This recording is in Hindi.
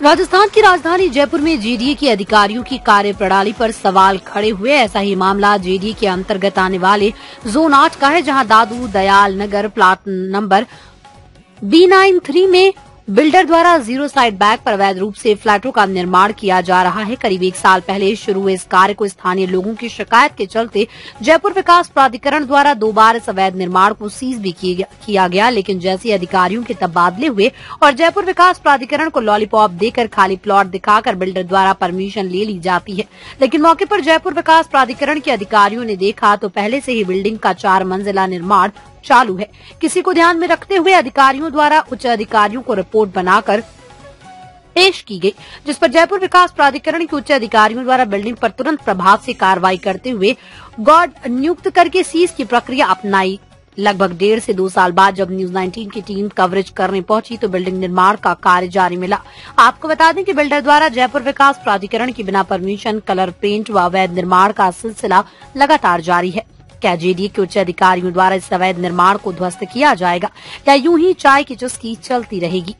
राजस्थान की राजधानी जयपुर में जेडीए के अधिकारियों की कार्य प्रणाली पर सवाल खड़े हुए। ऐसा ही मामला जेडीए के अंतर्गत आने वाले जोन आठ का है, जहाँ Dadu Dayal Nagar plot number B nine three में बिल्डर द्वारा ज़ीरो साइड बैक पर अवैध रूप से फ्लैटों का निर्माण किया जा रहा है। करीब एक साल पहले शुरू हुए इस कार्य को स्थानीय लोगों की शिकायत के चलते जयपुर विकास प्राधिकरण द्वारा दो बार इस अवैध निर्माण को सीज भी किया गया, लेकिन जैसे अधिकारियों के तबादले हुए और जयपुर विकास प्राधिकरण को लॉलीपॉप देकर खाली प्लॉट दिखाकर बिल्डर द्वारा परमिशन ले ली जाती है। लेकिन मौके पर जयपुर विकास प्राधिकरण के अधिकारियों ने देखा तो पहले से ही बिल्डिंग का चार मंजिला निर्माण चालू है। किसी को ध्यान में रखते हुए अधिकारियों द्वारा उच्च अधिकारियों को रिपोर्ट बनाकर पेश की गई, जिस पर जयपुर विकास प्राधिकरण के उच्च अधिकारियों द्वारा बिल्डिंग पर तुरंत प्रभाव से कार्रवाई करते हुए गॉड नियुक्त करके सीज की प्रक्रिया अपनाई। लगभग डेढ़ से दो साल बाद जब न्यूज़ 19 की टीम कवरेज करने पहुँची तो बिल्डिंग निर्माण का कार्य जारी मिला। आपको बता दें कि बिल्डर द्वारा जयपुर विकास प्राधिकरण की बिना परमिशन, कलर पेंट व अवैध निर्माण का सिलसिला लगातार जारी है। क्या जेडीए के उच्च अधिकारियों द्वारा इस अवैध निर्माण को ध्वस्त किया जाएगा? या यूँ ही चाय की चुस्की चलती रहेगी?